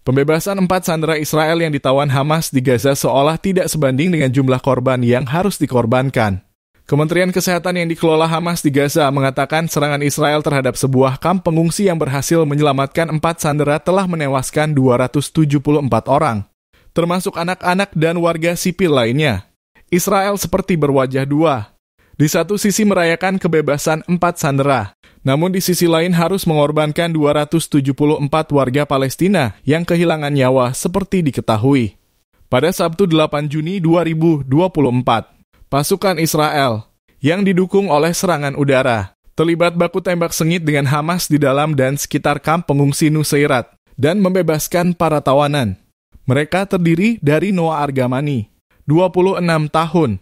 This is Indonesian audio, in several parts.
Pembebasan empat sandera Israel yang ditawan Hamas di Gaza seolah tidak sebanding dengan jumlah korban yang harus dikorbankan. Kementerian Kesehatan yang dikelola Hamas di Gaza mengatakan serangan Israel terhadap sebuah kamp pengungsi yang berhasil menyelamatkan empat sandera telah menewaskan 274 orang, termasuk anak-anak dan warga sipil lainnya. Israel seperti berwajah dua. Di satu sisi merayakan kebebasan empat sandera, namun di sisi lain harus mengorbankan 274 warga Palestina yang kehilangan nyawa seperti diketahui. Pada Sabtu 8 Juni 2024, pasukan Israel yang didukung oleh serangan udara terlibat baku tembak sengit dengan Hamas di dalam dan sekitar kamp pengungsi Nusairat dan membebaskan para tawanan. Mereka terdiri dari Noah Argamani, 26 tahun,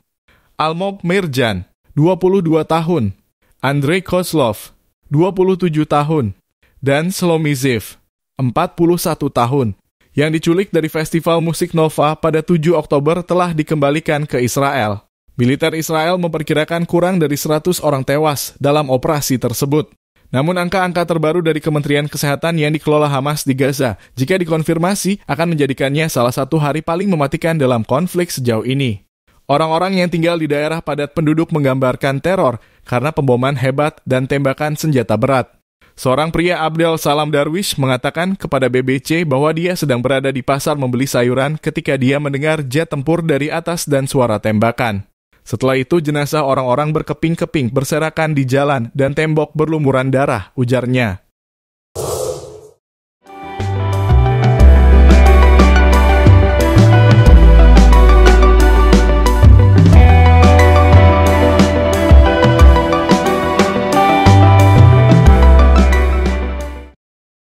Almog Mirjan, 22 tahun, Andrei Kozlov, 27 tahun, dan Ziv, 41 tahun, yang diculik dari Festival Musik Nova pada 7 Oktober telah dikembalikan ke Israel. Militer Israel memperkirakan kurang dari 100 orang tewas dalam operasi tersebut. Namun angka-angka terbaru dari Kementerian Kesehatan yang dikelola Hamas di Gaza, jika dikonfirmasi, akan menjadikannya salah satu hari paling mematikan dalam konflik sejauh ini. Orang-orang yang tinggal di daerah padat penduduk menggambarkan teror karena pemboman hebat dan tembakan senjata berat. Seorang pria Abdel Salam Darwish mengatakan kepada BBC bahwa dia sedang berada di pasar membeli sayuran ketika dia mendengar jet tempur dari atas dan suara tembakan. Setelah itu jenazah orang-orang berkeping-keping berserakan di jalan dan tembok berlumuran darah, ujarnya.